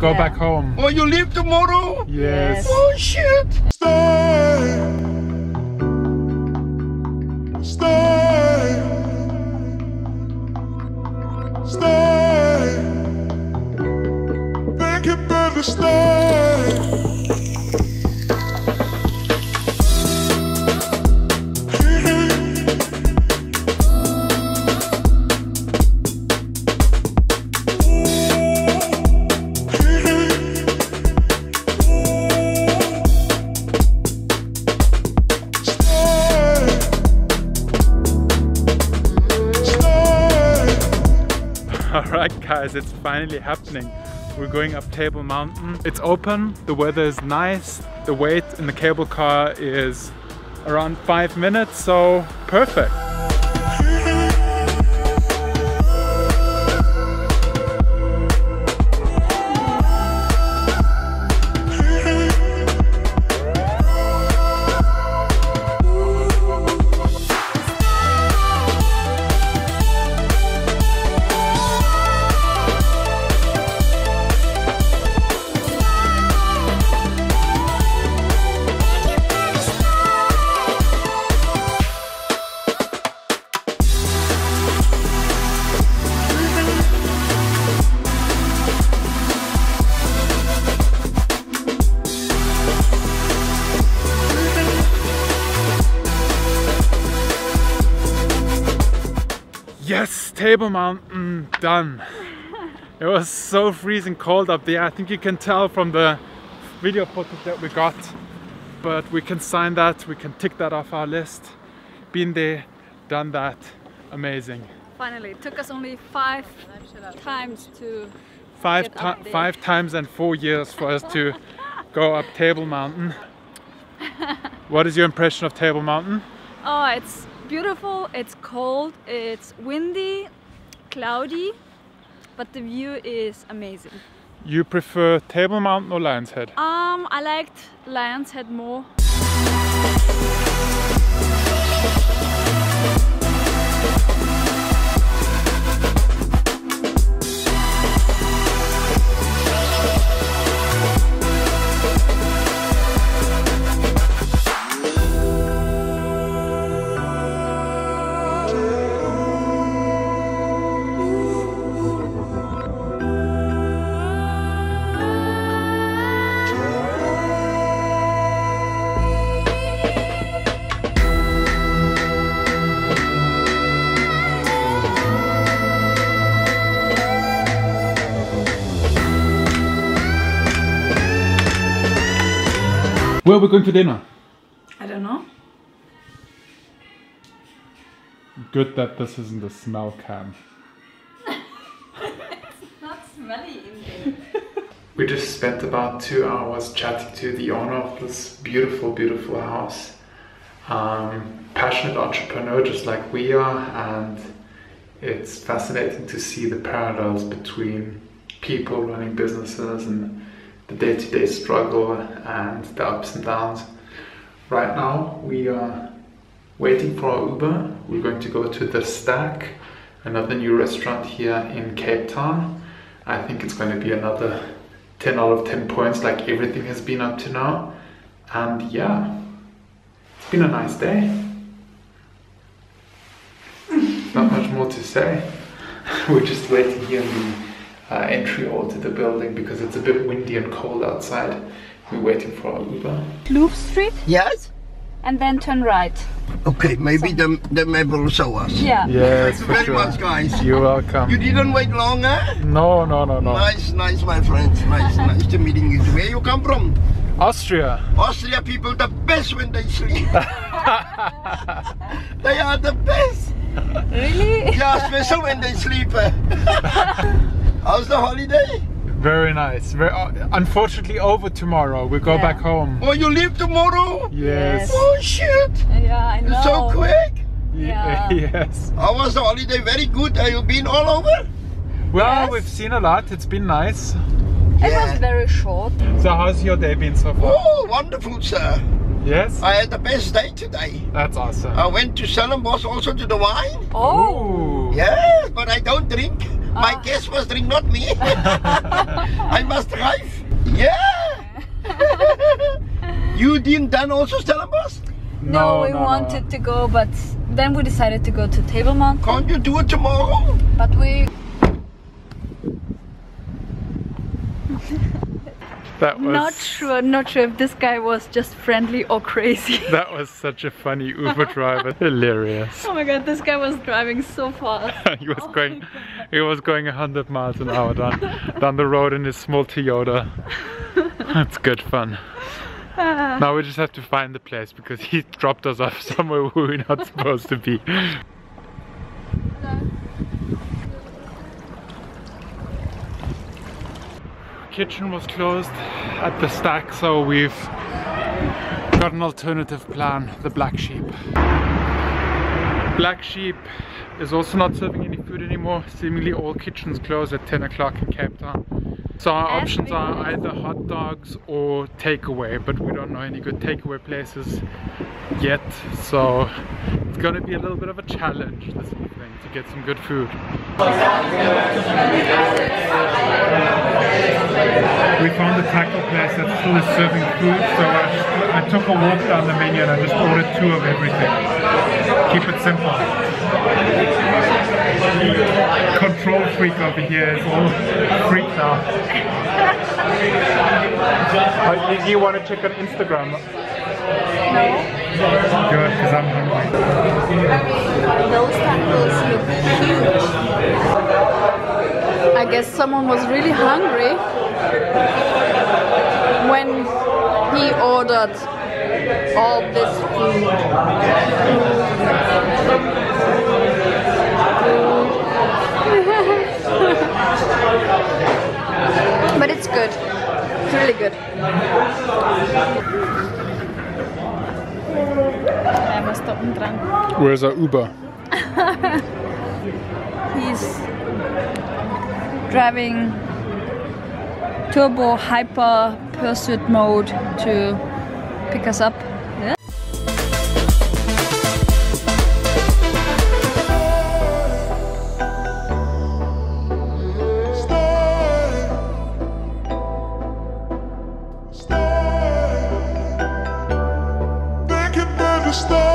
Go Yeah. back home. Oh, you leave tomorrow? Yes. Oh, shit. Stay. Stay. Stay. Think you better stay. Guys, it's finally happening. We're going up Table Mountain. It's open, the weather is nice, the wait in the cable car is around five minutes, so perfect. Table Mountain mm, done. It was so freezing cold up there. I think you can tell from the video footage that we got. But we can sign that, we can tick that off our list. Been there, done that. Amazing. Finally, it took us only five times to. Five, Get up there. five times and four years for us to go up Table Mountain. What is your impression of Table Mountain? Oh, it's beautiful. It's cold. It's windy, cloudy, but the view is amazing. You prefer Table Mountain or Lion's Head? Um, I liked Lion's Head more. Where are we going to dinner? I don't know. Good that this isn't a smell cam. it's Not smelly in there. We just spent about two hours chatting to the owner of this beautiful, beautiful house. Um, passionate entrepreneur just like we are, and it's fascinating to see the parallels between people running businesses and the day to day struggle and the ups and downs. Right now, we are waiting for our Uber. We're going to go to the Stack, another new restaurant here in Cape Town. I think it's going to be another 10 out of 10 points, like everything has been up to now. And yeah, it's been a nice day. Not much more to say. We're just waiting here uh, entry hall to the building because it's a bit windy and cold outside. We're waiting for our Uber. Louvre Street, Yes? and then turn right. Okay, maybe the, the map will show us. Yeah. Yes, Thank you very much, guys. You're welcome. You didn't wait long, huh? No, no, no, no. Nice, nice, my friends. Nice, nice to meeting you. Where you come from? Austria. Austria people, the best when they sleep. they are the best. Really? Yeah, special when they sleep. How's the holiday? Very nice. Very, uh, unfortunately, over tomorrow. We go Yeah. back home. Oh, you leave tomorrow? Yes. Oh shit! Yeah, I know. So quick. Yeah. yes. How was the holiday? Very good. Have you been all over? Well, Yes. we've seen a lot. It's been nice. It was very short. So, how's your day been so far? Oh, wonderful, sir. Yes. I had the best day today. That's awesome. I went to Stellenbosch also to the wine. Oh. Ooh. Yes, but I don't drink. My Ah. guest must drink, not me. I must drive. Yeah. you didn't done also Stellenbosch? No, we wanted to go, but then we decided to go to Table Mountain. Can't you do it tomorrow? But we That was not sure, not sure if this guy was just friendly or crazy. that was such a funny Uber driver. Hilarious. oh my god, this guy was driving so fast. Oh he was going he was going 100 miles an hour down down the road in his small Toyota. That's good fun. Ah. Now we just have to find the place because he dropped us off somewhere where we're not supposed to be. Kitchen was closed at the stack, so we've got an alternative plan, the Black Sheep. Black Sheep is also not serving any food anymore. Seemingly all kitchens close at 10 o'clock in Cape Town. So our As options are either hot dogs or takeaway, but we don't know any good takeaway places yet. So it's gonna be a little bit of a challenge this evening to get some good food. We found a taco place that still is serving food, so I, I took a walk down the menu and I just ordered two of everything. Keep it simple. Control freak over here is all freaked out. Uh, do you want to check on Instagram? No, Good, because I'm hungry. those tacos look huge. I guess someone was really hungry when he ordered all this food. but it's good. It's really good. I must stop and drink. Where's our Uber? He's driving turbo hyper pursuit mode to pick us up. Yeah.